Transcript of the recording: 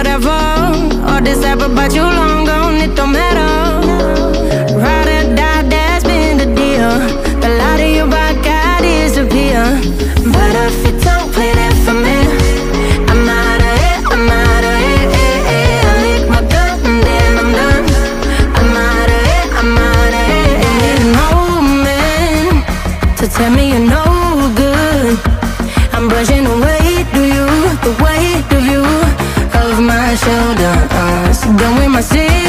whatever. All this ever about you long gone, it don't matter. Ride or die, that's been the deal. The light of your back, I disappear. But if you don't play that for me, I'm out of it, I'm out of it. eh, eh. I lick my gun and then I'm done. I'm out of it, I'm out of it. eh. No man to tell me you know shoulder us. Done with my sin